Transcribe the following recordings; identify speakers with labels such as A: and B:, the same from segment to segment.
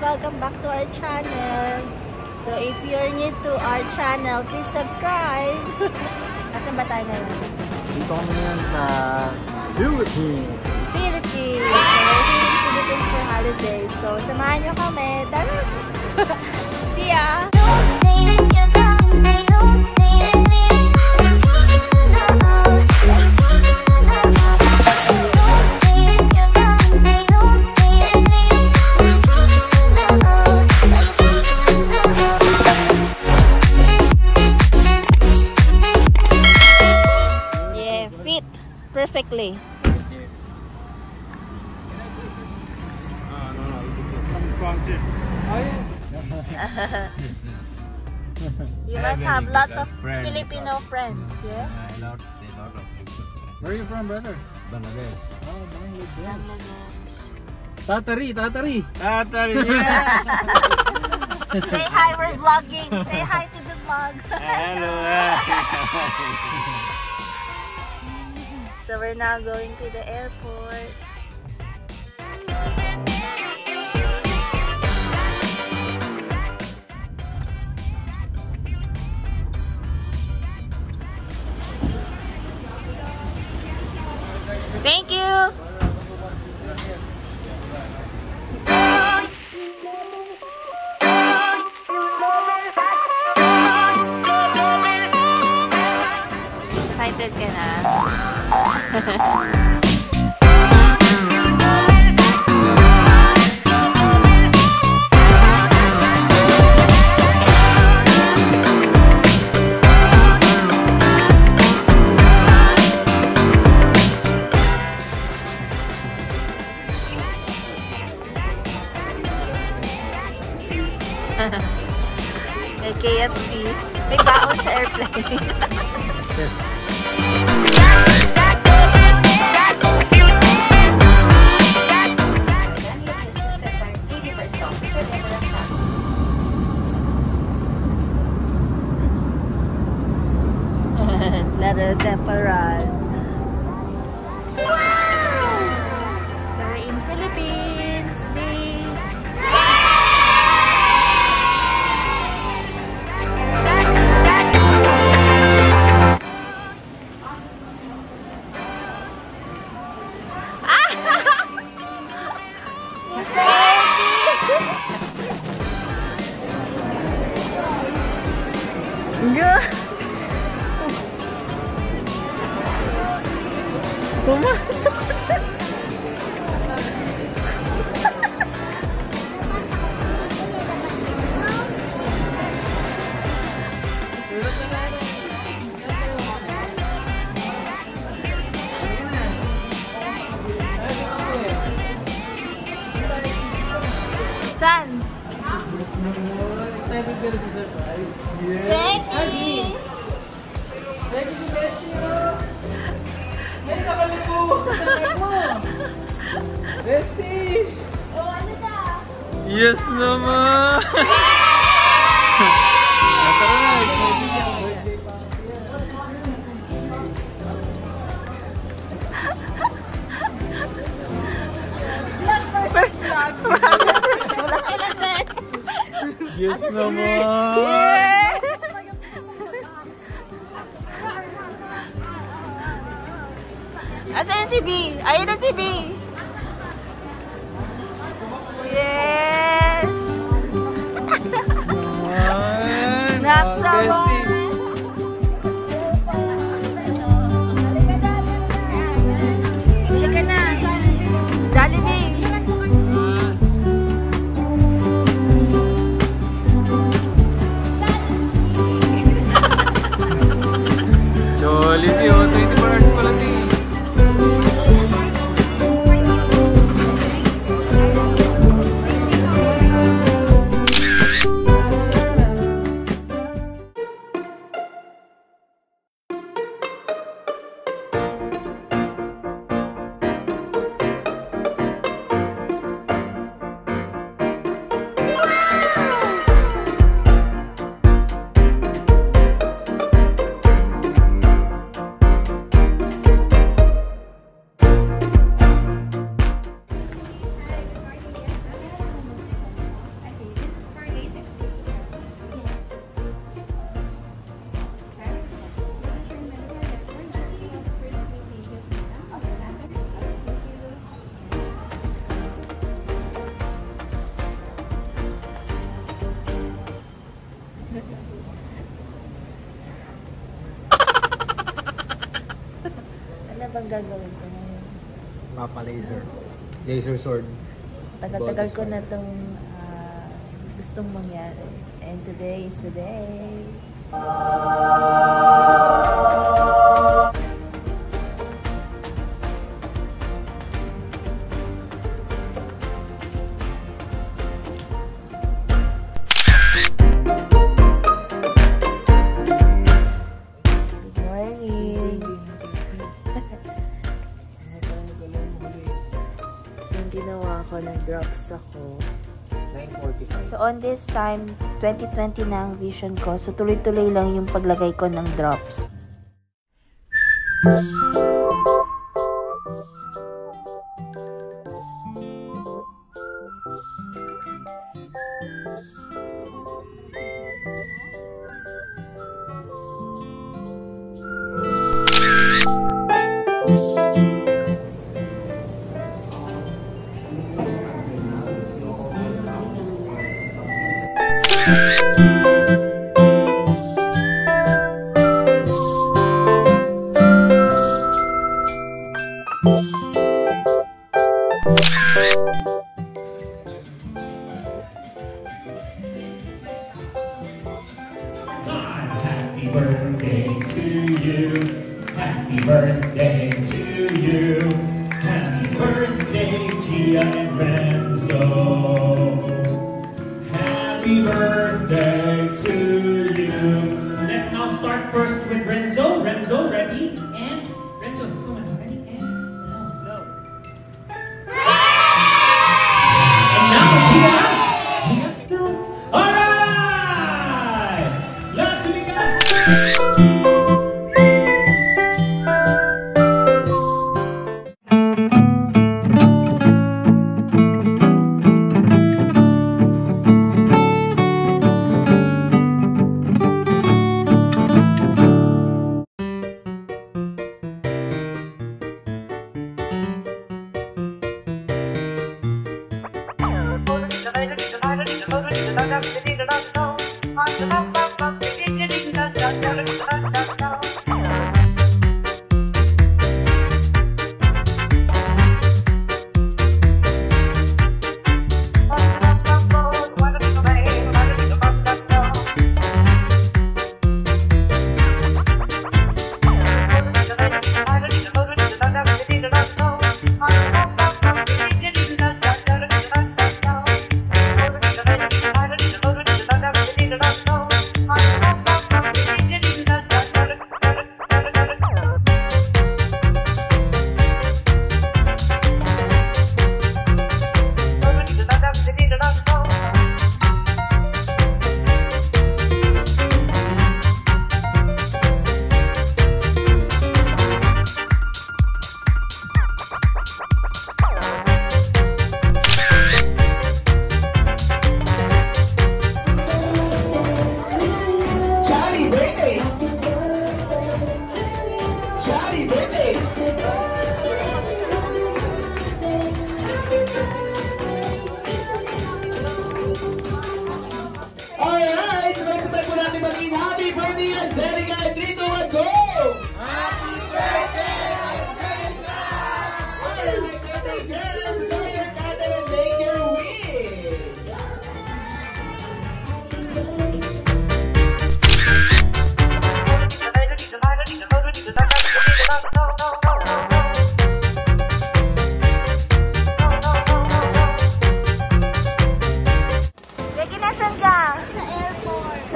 A: Welcome back to our channel. So if you're new to our channel, please subscribe. Asan ba tayo ngayon?
B: Dito kami ngayon sa Philippines.
A: Philippines. So we're here in Philippines for holidays. So samahan nyo kami. Tara! See ya! You must have lots of Filipino friends, mm, yeah?
B: A lot, a lot of people. Where are you from, brother? Bangladesh. Oh, Bangladesh. Tatari, Tatari. Tatari, yeah.
A: Say hi, we're vlogging. Say hi to the vlog.
B: Hello.
A: so we're now going to the airport. Excited ka na? May KFC. May baon sa airplane.
B: yes.
A: Let it temper run. enggak. Gue masuk.
B: Yes naman! Tara na, excited siya. Birthday pa.
A: First vlog. Wala kailan din.
B: Yes naman! Olivia
A: ontem gagawin ko ngayon?
B: Mapa laser. Laser sword.
A: Tagal-tagal ko na itong ah, gustong mangyari. And today is the day. Ginawa ko, nag-drops ako.
B: 945.
A: So on this time, 2020 na ang vision ko. So tuloy-tuloy lang yung paglagay ko ng drops.
C: Happy birthday to you. Happy birthday to you. Happy birthday, Gia and Renzo.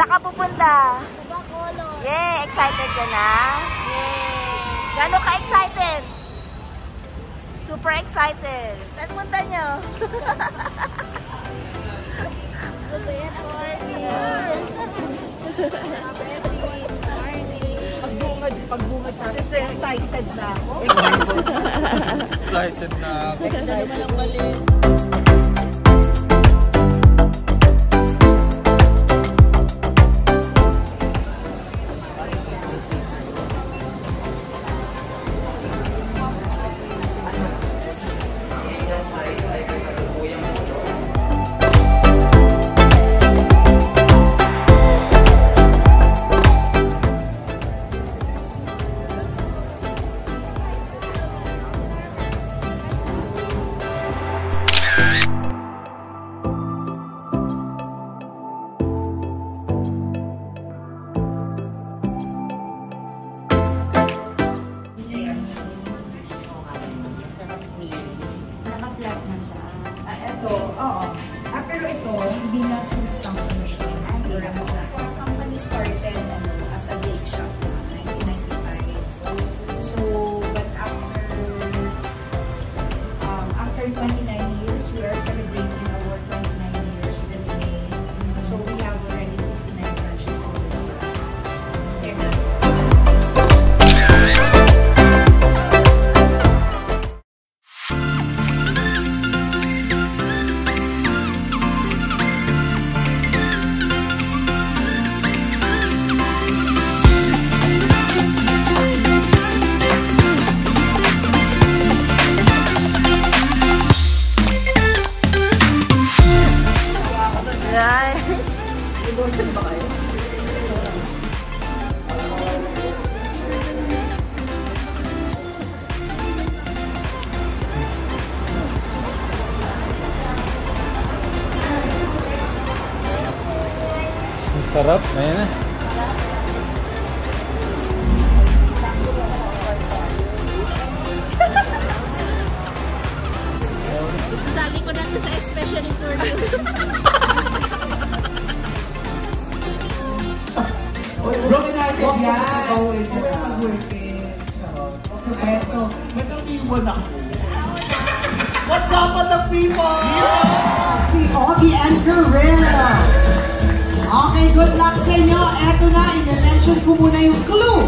A: Saan ka pupunta?
D: Sa Bacolod.
A: Yay! Excited ka na? Yay! Gano'n ka excited? Super excited. Saan punta nyo?
E: Pagbungad, pagbungad sa akin, excited na ako.
B: Excited na ako.
E: Excited.
F: Ah, pero ito, hindi na
A: Right.
B: Ang sarap. Ayan na.
A: Isasali ko na to sa especially for you.
E: Hearted yan! Huwag na mag-working. Eto, ba't ang iwan ako? What's up, other people?
G: si Ogie and Guerrero. Okay, good luck sa inyo. Eto na, i-mention ko muna yung clue.